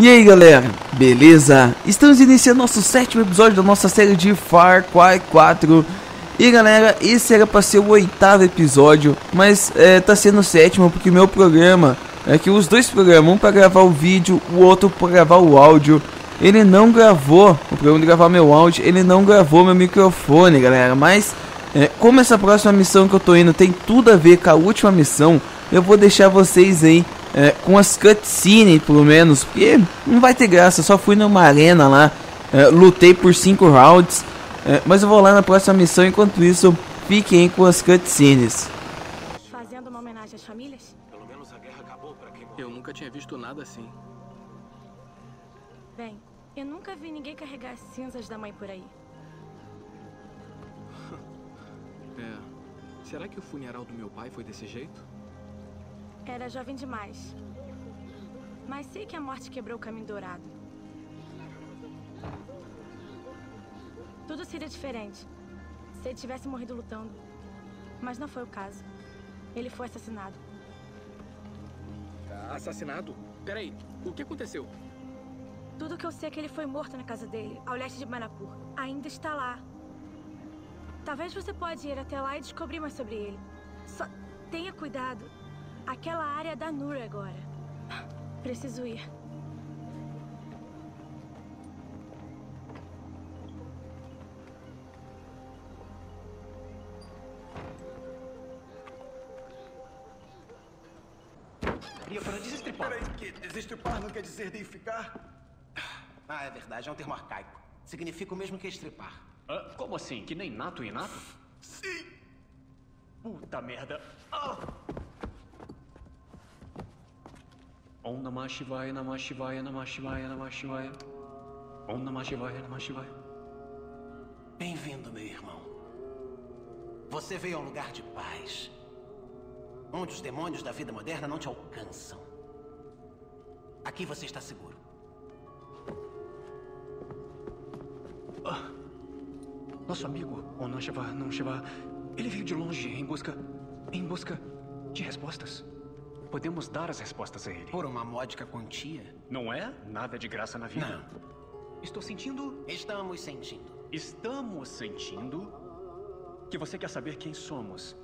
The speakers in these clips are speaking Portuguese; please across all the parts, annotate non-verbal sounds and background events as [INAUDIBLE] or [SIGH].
E aí galera, beleza? Estamos iniciando nosso sétimo episódio da nossa série de Far Cry 4 E galera, esse era para ser o oitavo episódio Mas é, tá sendo o sétimo porque meu programa É que os dois programas, um para gravar o vídeo, o outro para gravar o áudio. Ele não gravou, o programa de gravar meu áudio, ele não gravou meu microfone galera Mas é, como essa próxima missão que eu tô indo tem tudo a ver com a última missão Eu vou deixar vocês aí é, com as cutscenes, pelo menos, porque não vai ter graça. Só fui numa arena lá, é, lutei por 5 rounds, é, mas eu vou lá na próxima missão. Enquanto isso, fiquem com as cutscenes. Fazendo uma homenagem às famílias? Pelo menos a guerra acabou para quem morreu. Eu nunca tinha visto nada assim. Bem, eu nunca vi ninguém carregar as cinzas da mãe por aí. [LAUGHS] É. Será que o funeral do meu pai foi desse jeito? Era jovem demais. Mas sei que a morte quebrou o caminho dourado. Tudo seria diferente se ele tivesse morrido lutando. Mas não foi o caso. Ele foi assassinado. Assassinado? Peraí, o que aconteceu? Tudo que eu sei é que ele foi morto na casa dele, ao leste de Manapur. Ainda está lá. Talvez você pode ir até lá e descobrir mais sobre ele. Só tenha cuidado. Aquela área é da Nur agora. Preciso ir. E para desestripar. Peraí, que desestripar não quer dizer deificar? Ah, é verdade, é um termo arcaico. Significa o mesmo que estripar. Ah, como assim? Que nem nato e nato? Sim! Puta merda. Ah! Om Namah Shivaya, Namah Shivaya, Namah Shivaya, Namah Shivaya. Om Namah Shivaya, Namah Shivaya. Bem-vindo, meu irmão. Você veio a um lugar de paz. Onde os demônios da vida moderna não te alcançam. Aqui você está seguro. Nosso amigo, Namah Shivaya, ele veio de longe em busca... em busca de respostas. Podemos dar as respostas a ele. Por uma módica quantia? Não é nada de graça na vida. Não. Estou sentindo... Estamos sentindo. Estamos sentindo que você quer saber quem somos.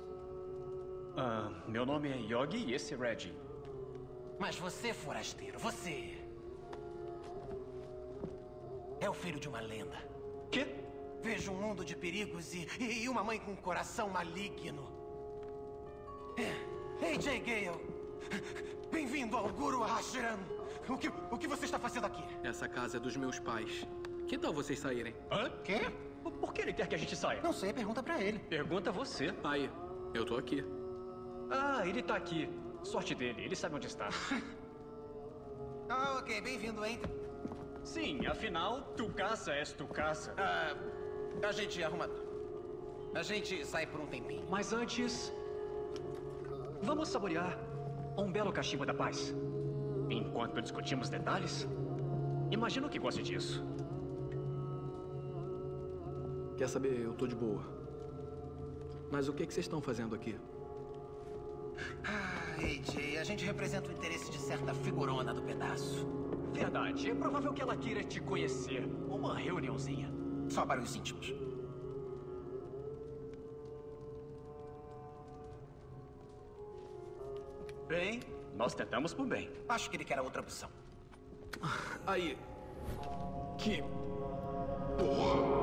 Ah, meu nome é Yogi e esse é Reggie. Mas você, forasteiro, você. É o filho de uma lenda. Quê? Vejo um mundo de perigos e, e, uma mãe com um coração maligno. É. Ei, Jay Gale. Bem-vindo ao Guru Ashram. O que, o que você está fazendo aqui? Essa casa é dos meus pais. Que tal vocês saírem? Hã? Quê? Por- que ele quer que a gente saia? Não sei, pergunta pra ele. Pergunta você. Pai, eu tô aqui. Ah, ele tá aqui. Sorte dele, ele sabe onde está. [LAUGHS] Ah, ok, bem-vindo, entre. Sim, afinal, tu caça és tu caça. Ah, a gente arruma. A gente sai por um tempinho. Mas antes, vamos saborear um belo cachimbo da paz. Enquanto discutimos detalhes, imagino que goste disso. Quer saber, eu tô de boa. Mas o que que vocês estão fazendo aqui? Ah, AJ, a gente representa o interesse de certa figurona do pedaço. Verdade, é provável que ela queira te conhecer. Uma reuniãozinha. Só para os íntimos. Bem, nós tentamos por bem. Acho que ele quer outra opção. Aí. Que. Dizem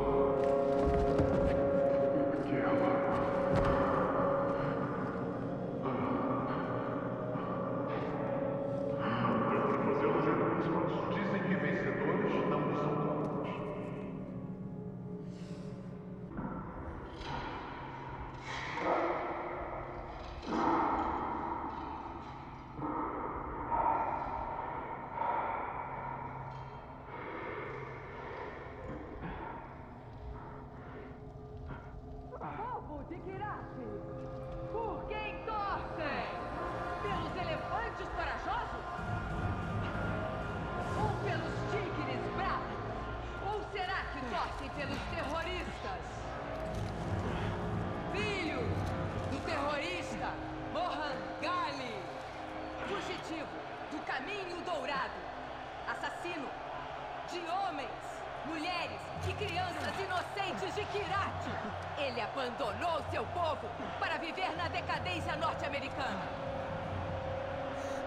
abandonou seu povo para viver na decadência norte-americana.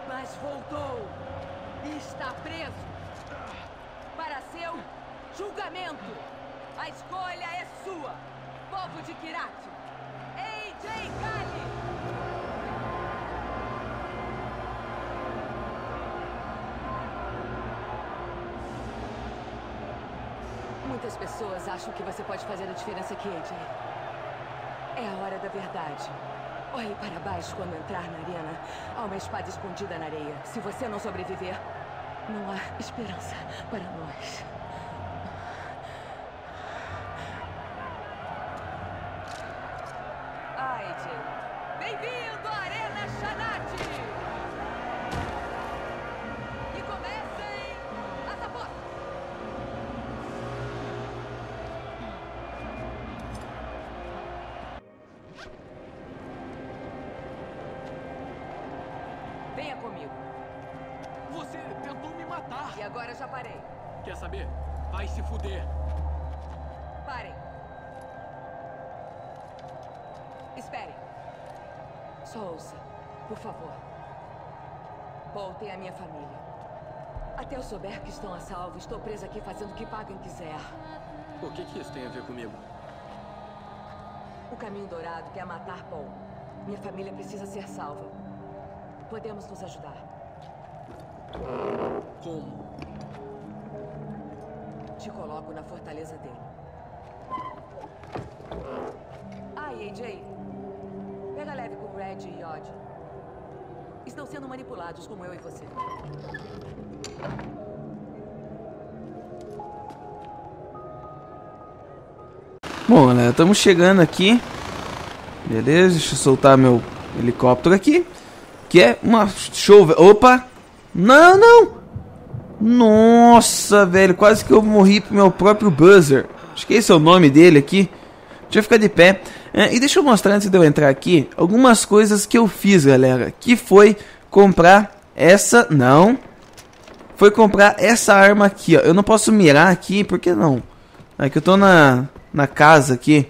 Mas voltou e está preso para seu julgamento. A escolha é sua, povo de Kirati. AJ Kali! Muitas pessoas acham que você pode fazer a diferença aqui, AJ. Da verdade. Olhe para baixo quando entrar na arena. Há uma espada escondida na areia. Se você não sobreviver, não há esperança para nós. Agora já parei. Quer saber? Vai se fuder. Parem. Esperem. Só ouça, por favor. Voltem à minha família. Até eu souber que estão a salvo, estou presa aqui fazendo o que Pagan quiser. O que, que isso tem a ver comigo? O caminho dourado quer matar Paul. Minha família precisa ser salva. Podemos nos ajudar. Te coloco na fortaleza dele. Ah, e AJ. Pega leve com Red e Odd. Estão sendo manipulados como eu e você. Bom, galera, estamos chegando aqui. Beleza, deixa eu soltar meu helicóptero aqui. Que é uma show. Opa! Não, não! Nossa, velho, quase que eu morri pro meu próprio buzzer. Acho que esse é o nome dele aqui. Deixa eu ficar de pé. É, e deixa eu mostrar antes de eu entrar aqui algumas coisas que eu fiz, galera. Que foi comprar essa. Não. Foi comprar essa arma aqui, ó. Eu não posso mirar aqui, por que não? É que eu tô na, na casa aqui.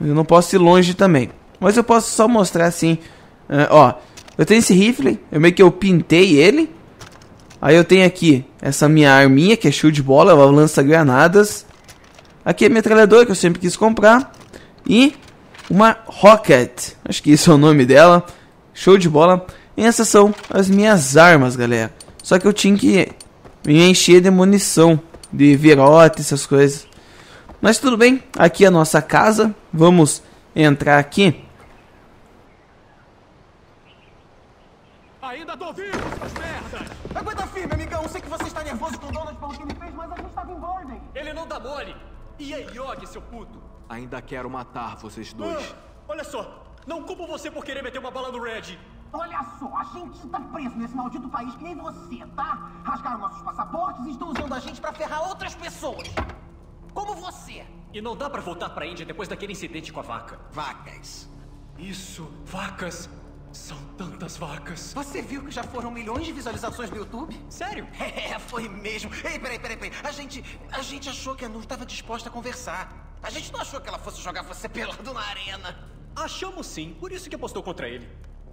Eu não posso ir longe também. Mas eu posso só mostrar assim. ó, eu tenho esse rifle. Eu meio que eu pintei ele. Aí eu tenho aqui essa minha arminha, que é show de bola. Ela lança granadas. Aqui é a metralhadora, que eu sempre quis comprar. E uma Rocket. Acho que esse é o nome dela. Show de bola. E essas são as minhas armas, galera. Só que eu tinha que me encher de munição. De virote, essas coisas. Mas tudo bem, aqui é a nossa casa. Vamos entrar aqui. Ainda tô vivo, E aí, Yogi, seu puto? Ainda quero matar vocês dois. Ah, olha só, não culpo você por querer meter uma bala no Red. Olha só, a gente está preso nesse maldito país que nem você, tá? Rasgaram nossos passaportes e estão usando a gente para ferrar outras pessoas. Como você. E não dá pra voltar pra Índia depois daquele incidente com a vaca. Vacas. Isso, vacas. São tantas vacas. Você viu que já foram milhões de visualizações no YouTube? Sério? [LAUGHS] É, foi mesmo. Ei, peraí, peraí, peraí. A gente, a gente achou que a Nu estava disposta a conversar. A gente não achou que ela fosse jogar você pelado na arena. Achamos sim, por isso que apostou contra ele.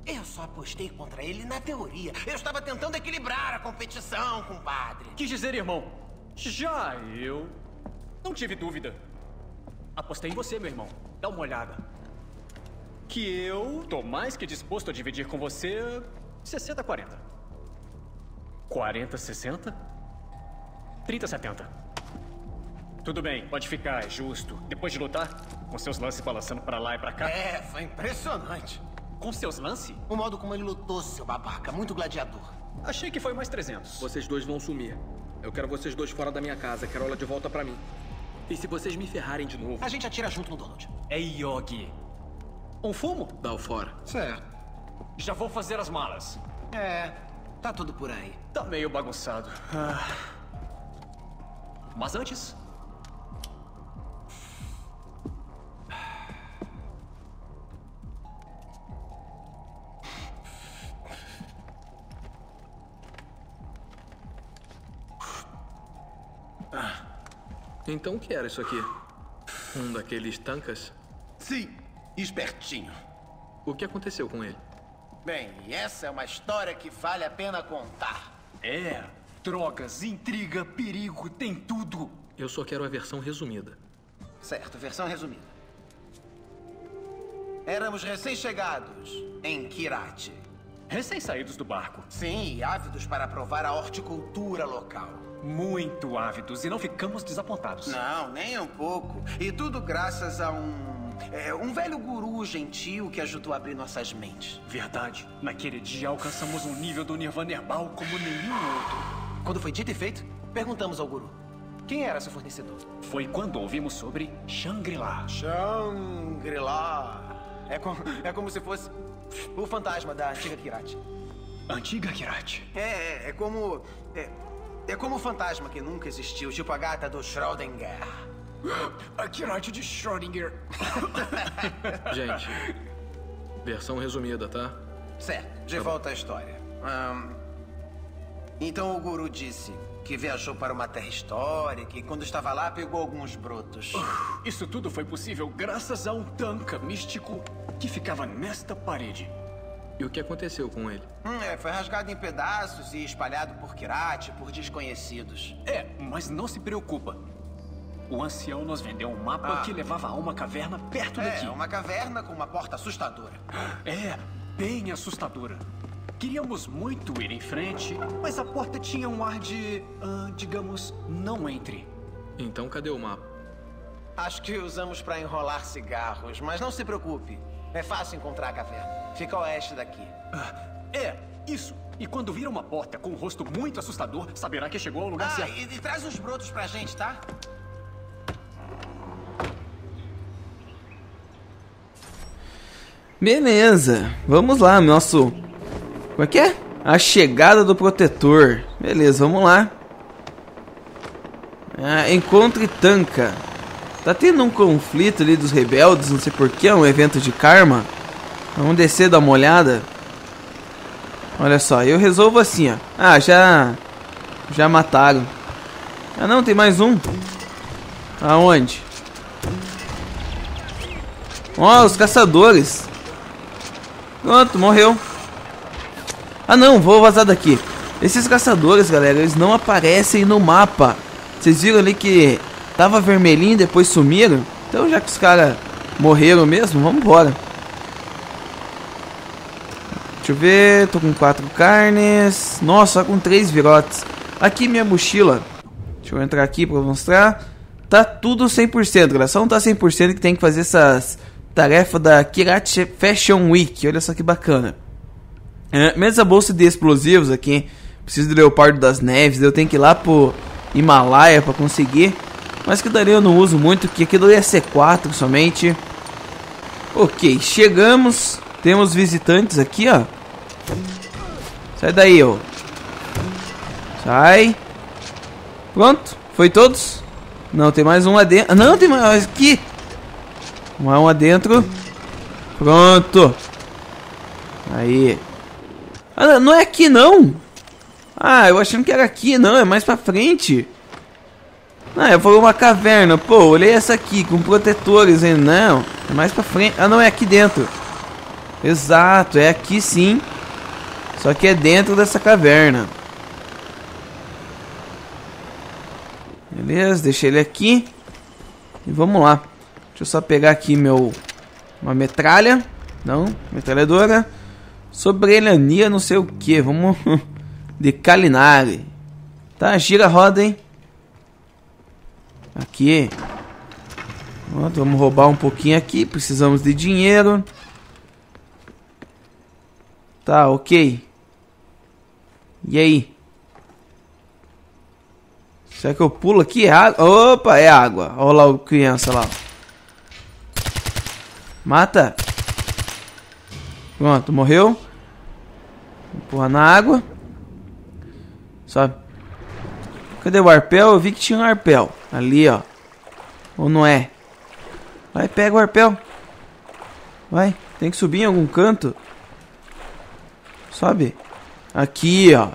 Eu só apostei contra ele na teoria. Eu estava tentando equilibrar a competição, compadre. Quis dizer, irmão, já eu não tive dúvida. Apostei em você, meu irmão. Dá uma olhada. Que eu tô mais que disposto a dividir com você 60 40. 40 60? 30 70. Tudo bem, pode ficar, é justo. Depois de lutar, com seus lances balançando pra lá e pra cá. É, foi impressionante. Com seus lances? O modo como ele lutou, seu babaca. Muito gladiador. Achei que foi mais 300. Vocês dois vão sumir. Eu quero vocês dois fora da minha casa. Quero ela de volta pra mim. E se vocês me ferrarem de novo, A gente atira junto no Donald. É Yogi. Um fumo? dá o fora. Certo. Já vou fazer as malas. É, tá tudo por aí. Tá meio bagunçado. Ah. Mas antes. Então o que era isso aqui? Um daqueles tancas? Sim, espertinho. O que aconteceu com ele? Bem, essa é uma história que vale a pena contar. É, drogas, intriga, perigo, tem tudo. Eu só quero a versão resumida. Certo, versão resumida. Éramos recém-chegados em Kirati. Recém-saídos do barco. Sim, e ávidos para provar a horticultura local. Muito ávidos e não ficamos desapontados. Não, nem um pouco. E tudo graças a um. É, um velho guru gentil que ajudou a abrir nossas mentes. Verdade. Naquele dia alcançamos um nível do Nirvana herbal como nenhum outro. Quando foi dito e feito, perguntamos ao guru: quem era seu fornecedor? Foi quando ouvimos sobre Shangri-La. Shangri-La. É, com, é como se fosse o fantasma da antiga Kirati. Antiga Kirati? É, é, é como. É, é como o fantasma que nunca existiu, tipo a gata do Schrödinger. A Kirati de Schrödinger. Gente, versão resumida, tá? Certo, de volta à história. Então o guru disse que viajou para uma terra histórica e quando estava lá pegou alguns brotos. Isso tudo foi possível graças a um tanca místico que ficava nesta parede. E o que aconteceu com ele? Hum, é, foi rasgado em pedaços e espalhado por Kirati, por desconhecidos. É, mas não se preocupa. O ancião nos vendeu um mapa Ah. que levava a uma caverna perto daqui. É, uma caverna com uma porta assustadora. É, bem assustadora. Queríamos muito ir em frente, mas a porta tinha um ar de, ah, digamos, não entre. Então cadê o mapa? Acho que usamos para enrolar cigarros, mas não se preocupe. É fácil encontrar a caverna. Fica a oeste daqui. Ah, é, isso. E quando vir uma porta com um rosto muito assustador, saberá que chegou ao lugar Ah, certo. e, e traz uns brotos pra gente, tá? Beleza, vamos lá, nosso. Como é que é? A chegada do protetor. Beleza, vamos lá. Ah, encontre Tanca. Tá tendo um conflito ali dos rebeldes, não sei porquê, um evento de karma. Vamos descer, dar uma olhada. Olha só, eu resolvo assim, ó. Ah, já. Já mataram. Ah, não, tem mais um. Aonde? Ó, os caçadores. Pronto, morreu. Ah não, vou vazar daqui. Esses caçadores, galera, eles não aparecem no mapa. Vocês viram ali que tava vermelhinho e depois sumiram? Então já que os caras morreram mesmo, vamos embora. Deixa eu ver, tô com quatro carnes. Nossa, só com três virotes. Aqui minha mochila. Deixa eu entrar aqui pra mostrar. Tá tudo 100%, galera. Só não tá 100% que tem que fazer essas tarefas da Kirati Fashion Week. Olha só que bacana. É, mesmo a bolsa de explosivos aqui. Preciso do Leopardo das Neves. Eu tenho que ir lá pro Himalaia pra conseguir. Mas que daria eu não uso muito, porque aquilo é C4 somente. Ok, chegamos. Temos visitantes aqui, ó. Sai daí, ó. Sai. Pronto, foi todos? Não, tem mais um adentro. Não, tem mais aqui. Mais um adentro. Pronto. Aí. Ah, não- é aqui não. Ah, eu achando que era aqui, não, é mais pra frente. Não, eu falei uma caverna. Pô, olhei essa aqui com protetores ainda. Não, é mais pra frente. Ah, não, é aqui dentro. Exato, é aqui sim. Só que é dentro dessa caverna. Beleza, deixei ele aqui. E vamos lá. Deixa eu só pegar aqui meu. Uma metralha. Não, metralhadora. Sobrelania, não sei o que. Vamos. [LAUGHS] De Calinari. Tá, gira a roda, hein? Aqui. Pronto, vamos roubar um pouquinho aqui. Precisamos de dinheiro. Tá, ok. E aí? Será que eu pulo aqui? É água? Opa, é água. Olha lá o criança lá. Mata. Pronto, morreu. Empurra na água. Sobe. Cadê o arpel? Eu vi que tinha um arpel. Ali, ó. Ou não é? Vai, pega o arpel. Vai, tem que subir em algum canto. Sobe. Aqui, ó.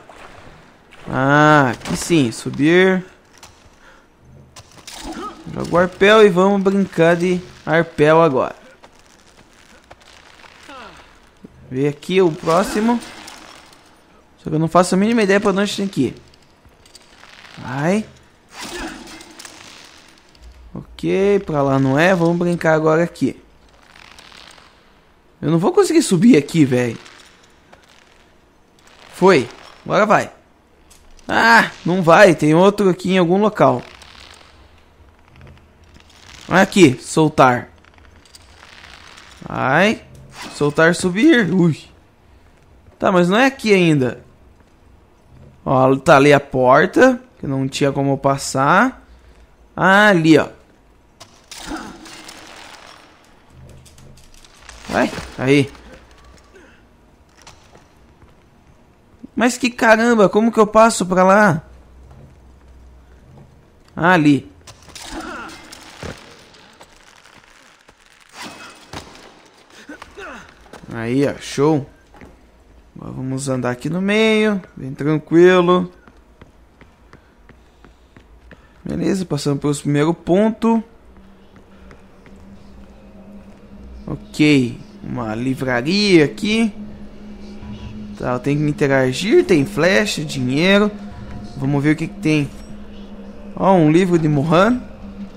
Ah, aqui sim. Subir. Joga o arpel e vamos brincar de arpel agora. Ver aqui o próximo. Só que eu não faço a mínima ideia pra onde tem que ir. Vai. Ok, pra lá não é. Vamos brincar agora aqui. Eu não vou conseguir subir aqui, velho. Foi. Agora vai. Ah, não vai. Tem outro aqui em algum local. Aqui, soltar. Vai. Soltar, subir. Ui. Tá, mas não é aqui ainda. Ó, tá ali a porta. Que não tinha como passar. Ah, ali, ó. Vai, aí. Mas que caramba, como que eu passo pra lá? Ah, ali. Aí, ó, show. Agora vamos andar aqui no meio, bem tranquilo. Beleza, passando pelo primeiro ponto. Ok, uma livraria aqui. Tá, tenho que interagir, tem flash, dinheiro. Vamos ver o que, que tem. Ó, um livro de Mohan.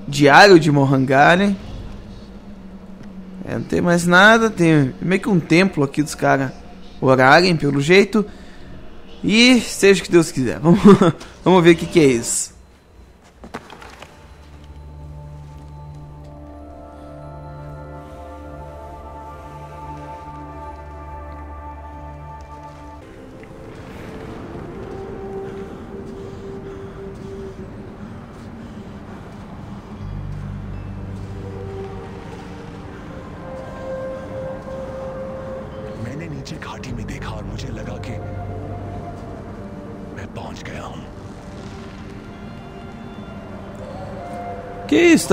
Diário de Mohangari. É, não tem mais nada. Tem meio que um templo aqui dos caras orarem, pelo jeito. E seja o que Deus quiser. [LAUGHS] Vamos, vamos ver o que, que é isso.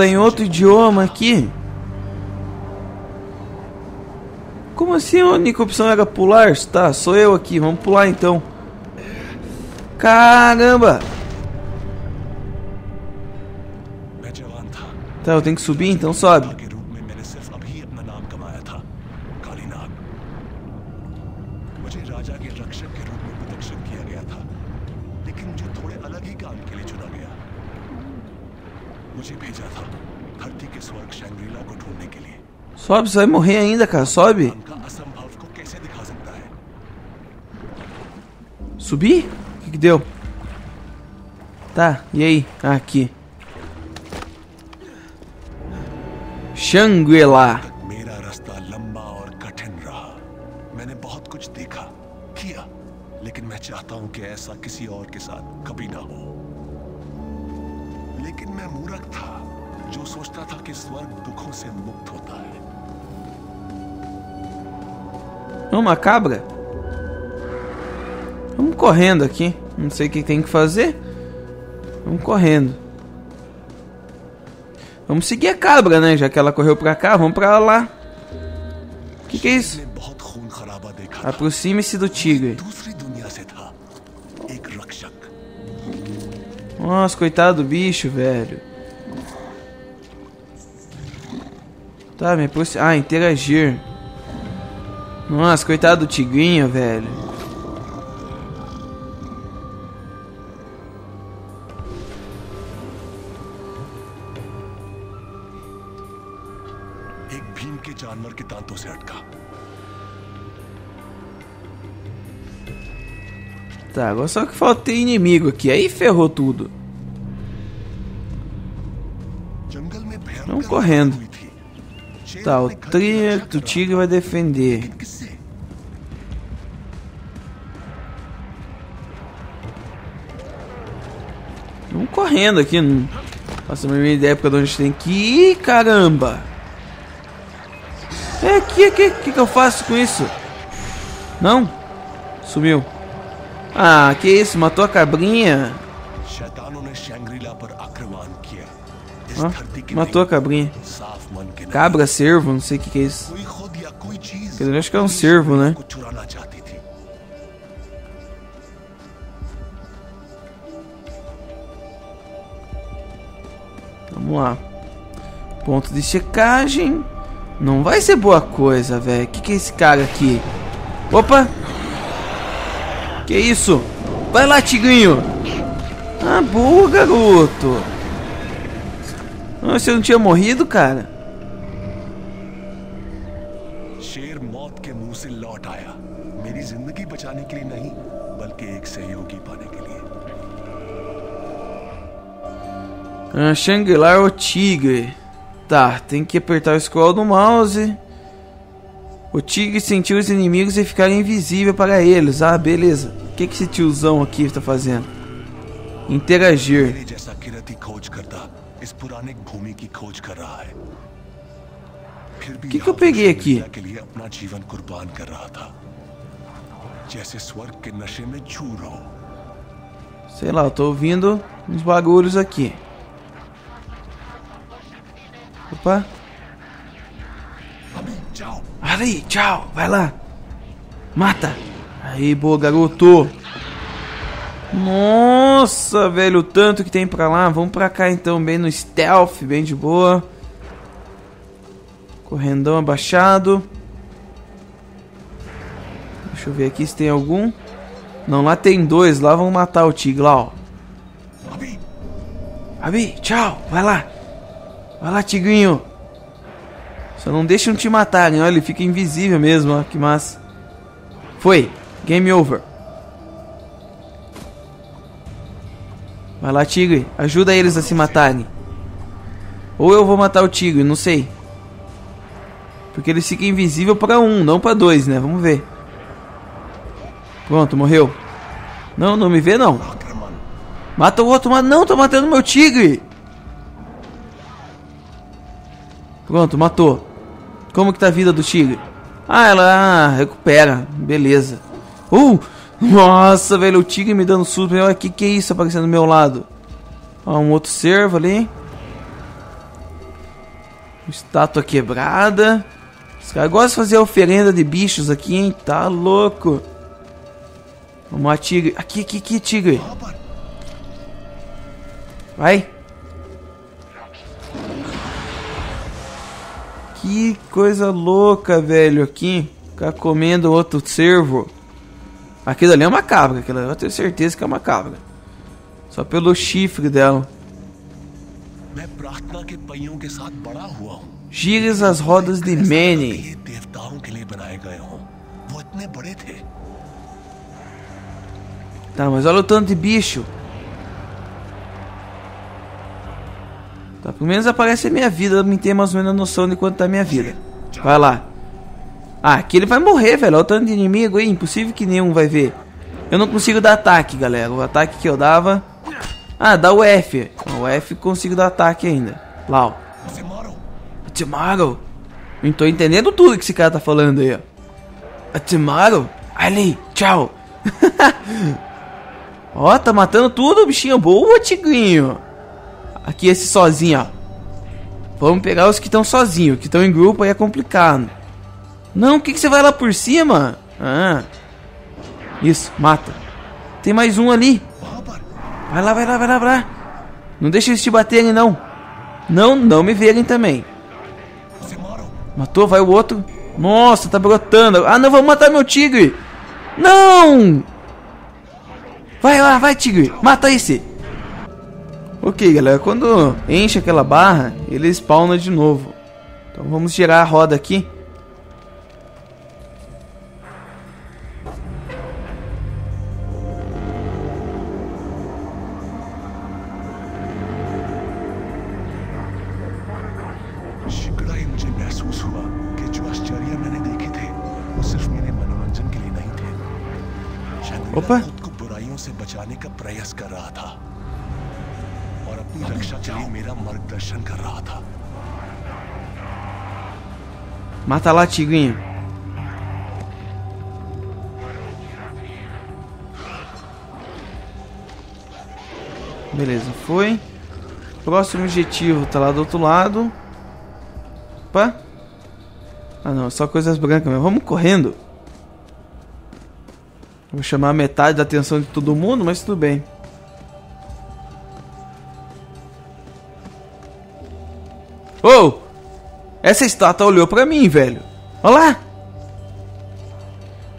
Que isso? Tá em outro idioma aqui? Como assim a única opção era pular? Tá, sou eu aqui. Vamos pular então. Caramba! मैं जवान था Tá, eu tenho que subir, então sobe. के रूप में मैंने सिर्फ अभी अपना नाम कमाया था कालीनाग मुझे राजा के रक्षक के रूप में प्रदर्शित किया गया था लेकिन मुझे थोड़े अलग ही काम के लिए चुना गया मुझे भेजा था धरती के स्वर्ग शैंग्रीला को ढूंढने के लिए Sobe, você vai morrer ainda, cara. Sobe. उनका असंभव को कैसे दिखा सकता है Subir? O que, que deu? Tá, e aí? Ah, aqui. Shangri-La. uma cabra? Vamos correndo aqui. Não sei o que tem que fazer. Vamos correndo. Vamos seguir a cabra, né? Já que ela correu pra cá, vamos pra lá. O que, que é isso? Aproxime-se do tigre. Nossa, coitado do bicho, velho. Tá, me aproxime. Ah, interagir. Nossa, coitado do Tiguinho, velho. Tá, agora só que falta ter inimigo aqui. Aí ferrou tudo. Vamos correndo. Tá, o, tri... o tigre vai defender. correndo aqui. Não faço a minha ideia porque de onde tem que ir, caramba. É aqui, é aqui. O que, que eu faço com isso? Não? Sumiu. Ah, que isso? Matou a cabrinha? Oh, matou a cabrinha. Cabra, cervo, não sei o que, que é isso. Acho que é um servo, né? Vamos lá. Ponto de checagem. Não vai ser boa coisa, velho. Que que é esse cara aqui? Opa! Que isso? Vai lá, tigrinho! Ah, boa, garoto! Ah, você não tinha morrido, cara? शेर मौत के मुंह से लौट आया मेरी जिंदगी बचाने के लिए नहीं Uh, Shangri-La é o Tigre? Tá, tem que apertar o scroll do mouse. O tigre sentiu os inimigos e ficar invisível para eles. Ah, beleza. O que, que esse tiozão aqui está fazendo? Interagir. O que, que eu peguei aqui? Sei lá, eu tô ouvindo uns bagulhos aqui. Opa. Ali, tchau. Vai lá. Mata. Aí, boa, garoto. Nossa, velho, o tanto que tem pra lá. Vamos pra cá então, bem no stealth, bem de boa. Correndão abaixado. Deixa eu ver aqui se tem algum. Não, lá tem dois. Lá vão matar o tigre, lá, ó. Abi, tchau. Vai lá. Vai lá, Tigrinho. Só não deixam te matarem, né? olha Ele fica invisível mesmo, ó. Que massa. Foi. Game over. Vai lá, Tigre. Ajuda eles a se matarem. Ou eu vou matar o Tigre, não sei. Porque ele fica invisível para um, não para dois, né? Vamos ver. Pronto, morreu. Não, não me vê, não. Mata o outro, mas não, tô matando meu tigre. Pronto, matou. Como que tá a vida do tigre? Ah, ela ah, recupera. Beleza. Uh! Nossa, velho, o tigre me dando susto. Olha, que que é isso aparecendo do meu lado? Ó, um outro servo ali. Estátua quebrada. Os caras gostam de fazer oferenda de bichos aqui, hein? Tá louco. Vamos lá, tigre. Aqui, aqui, aqui, tigre. Vai. Que coisa louca, velho, aqui. Ficar comendo outro cervo. Aquilo ali é uma cabra, aquilo eu tenho certeza que é uma cabra. Só pelo chifre dela. Gires as rodas de Manny. Tá, mas olha o tanto de bicho. Tá, pelo menos aparece a minha vida, me tem mais ou menos a noção de quanto tá a minha vida. Vai lá. Ah, aqui ele vai morrer, velho. Olha o tanto de inimigo aí, impossível que nenhum vai ver. Eu não consigo dar ataque, galera. O ataque que eu dava... Ah, dá o F. O F consigo dar ataque ainda. Lá, ó. Atimaro. Não tô entendendo tudo que esse cara tá falando aí, ó. Atimaro. Ali, tchau. [LAUGHS] ó, tá matando tudo, bichinho. Boa, tigrinho. Aqui esse sozinho, ó. Vamos pegar os que estão sozinhos, que estão em grupo aí é complicado. Não, o que, que você vai lá por cima? Ah. Isso, mata. Tem mais um ali. Vai lá, vai lá, vai lá, vai lá. Não deixa eles te baterem, não. Não, não me verem também. Matou, vai o outro. Nossa, tá brotando. Ah, não, vou matar meu tigre. Não! Vai lá, vai, tigre. Mata esse. Ok, galera, quando enche aquela barra, ele spawna de novo. Então vamos girar a roda aqui. Opa! और अपनी रक्षा के लिए मेरा मार्गदर्शन कर रहा था Mata lá, tigrinho. Beleza, foi. Próximo objetivo tá lá do outro lado. Opa. Ah não, é só coisas brancas mesmo. Vamos correndo. Vou chamar metade da atenção de todo mundo, mas tudo bem. Oh! Essa estátua olhou pra mim, velho. Olha lá.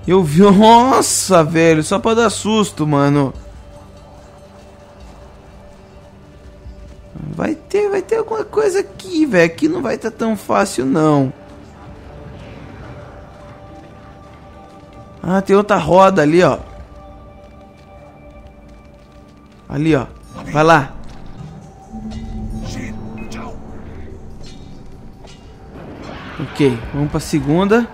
Eu vi... [LAUGHS] Nossa, velho. Só pra dar susto, mano. Vai ter, vai ter alguma coisa aqui, velho. Aqui não vai estar tá tão fácil, não. Ah, tem outra roda ali, ó. Ali, ó. Vai lá. Ok, vamos pra segunda.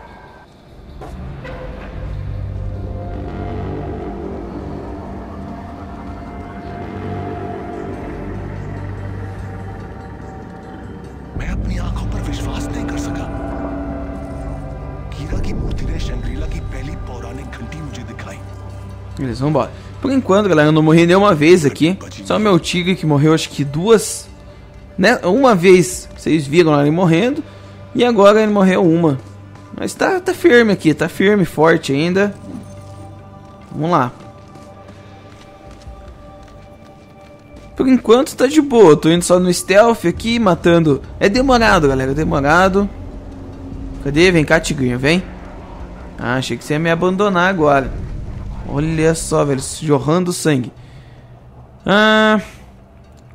Beleza, vambora. Por enquanto, galera, eu não morri nenhuma vez aqui. Só meu tigre que morreu acho que duas. Né? Uma vez vocês viram ele morrendo. E agora ele morreu uma. Mas tá, tá firme aqui, tá firme, forte ainda. Vamos lá. Por enquanto tá de boa, tô indo só no stealth aqui, matando. É demorado, galera, é demorado. Cadê? Vem cá, tigrinho, vem. Ah, achei que você ia me abandonar agora. Olha só, velho, jorrando sangue. Ah,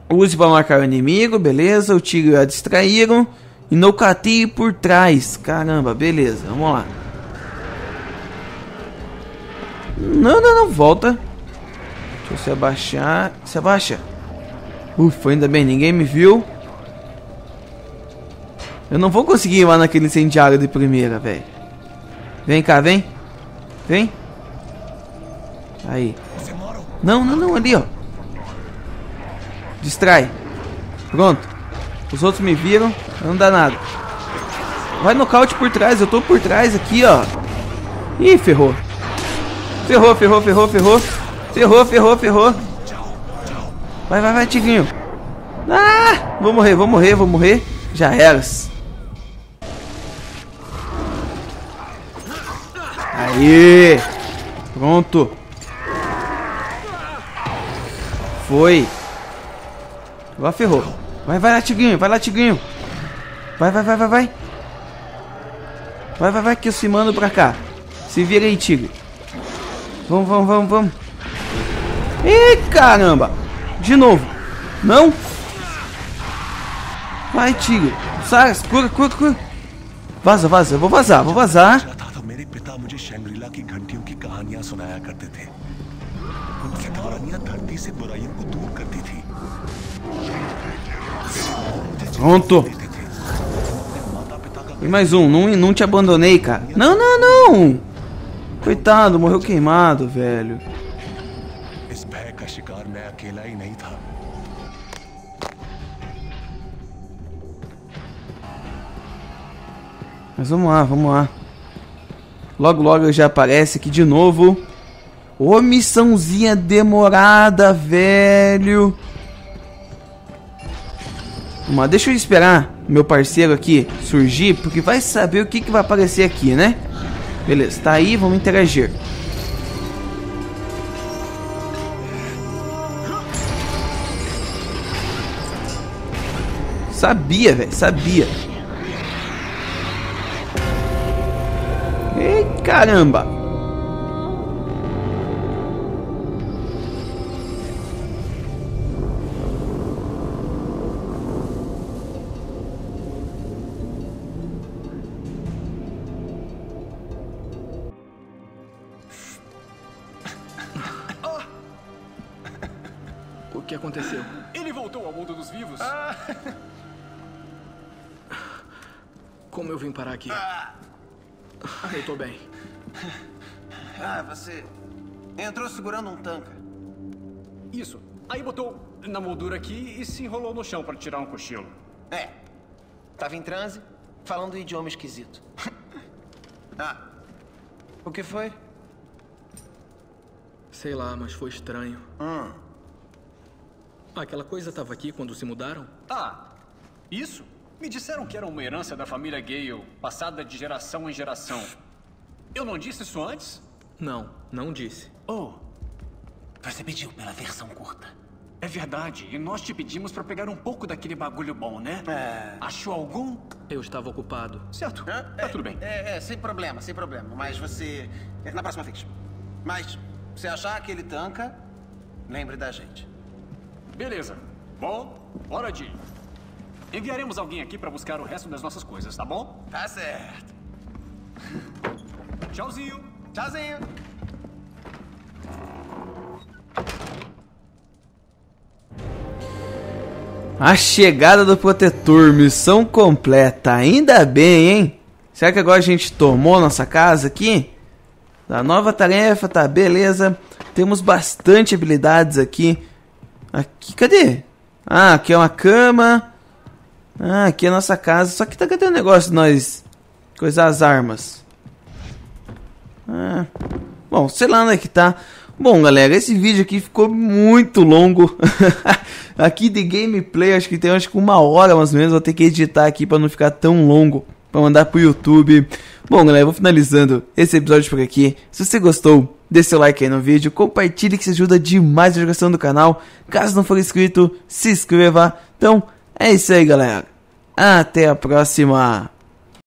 use para marcar o inimigo, beleza. O tigre a distraíram. E nocateio por trás. Caramba, beleza, vamos lá. Não, não, não, volta. Deixa eu se abaixar. Se abaixa. Ufa, ainda bem, ninguém me viu. Eu não vou conseguir ir lá naquele incendiário de primeira, velho. Vem cá, vem. Vem. Aí. Não, não, não, ali, ó. Distrai. Pronto. Os outros me viram. Não dá nada. Vai nocaute por trás. Eu tô por trás aqui, ó. Ih, ferrou. Ferrou, ferrou, ferrou, ferrou. Ferrou, ferrou, ferrou. Vai, vai, vai, Tigrinho. Ah! Vou morrer, vou morrer, vou morrer. Já eras. Aí. Pronto. Foi. Agora ferrou. Vai, vai lá, Tigrinho. Vai lá, Tigrinho. Vai, vai, vai, vai, vai. Vai, vai, vai, que eu se mando pra cá. Se vira aí, Tigre. Vamos, vamos, vamos, vamos. Ih, caramba. De novo. Não. Vai, Tigre. Sai, cura, cura, cura. Vaza, vaza. Eu vou vazar, vou vazar. Pronto. E mais um. Não, não te abandonei, cara. Não, não, não. Coitado, morreu queimado, velho. Mas vamos lá, vamos lá. Logo, logo já aparece aqui de novo. Ô, missãozinha demorada, velho. Mas deixa eu esperar meu parceiro aqui surgir, porque vai saber o que, que vai aparecer aqui, né? Beleza, tá aí, vamos interagir. Sabia, velho, sabia. Ei, caramba. [LAUGHS] Ah, você entrou segurando um tanque. Isso. Aí botou na moldura aqui e se enrolou no chão para tirar um cochilo. É. Tava em transe, falando um idioma esquisito. [LAUGHS] ah. O que foi? Sei lá, mas foi estranho. Hum. Ah, aquela coisa tava aqui quando se mudaram? Ah, isso? Me disseram que era uma herança da família Gale, passada de geração em geração. [LAUGHS] Eu não disse isso antes? Não, não disse. Oh, você pediu pela versão curta. É verdade. E nós te pedimos pra pegar um pouco daquele bagulho bom, né? É. Achou algum? Eu estava ocupado. Certo. Hã? Tá tudo bem. É, é, sem problema, sem problema. Mas você. é, Na próxima vez. Mas, se achar que ele tanca, lembre da gente. Beleza. Bom, hora de ir. Enviaremos alguém aqui pra buscar o resto das nossas coisas, tá bom? Tá certo. Tchauzinho. Tchauzinho. A chegada do protetor, missão completa. Ainda bem, hein? Será que agora a gente tomou nossa casa aqui? A nova tarefa, tá, beleza. Temos bastante habilidades aqui. Aqui, cadê? Ah, aqui é uma cama. Ah, aqui é a nossa casa. Só que tá cadê o negócio de nós coisar as armas? Ah, bom, sei lá onde é que tá. Bom, galera, esse vídeo aqui ficou muito longo. [LAUGHS] aqui de gameplay, acho que tem acho que uma hora mais ou menos. Vou ter que editar aqui para não ficar tão longo. Pra mandar pro YouTube. Bom, galera, vou finalizando esse episódio por aqui. Se você gostou, deixe seu like aí no vídeo. Compartilhe que isso ajuda demais a divulgação do canal. Caso não for inscrito, se inscreva. Então, é isso aí, galera. Até a próxima.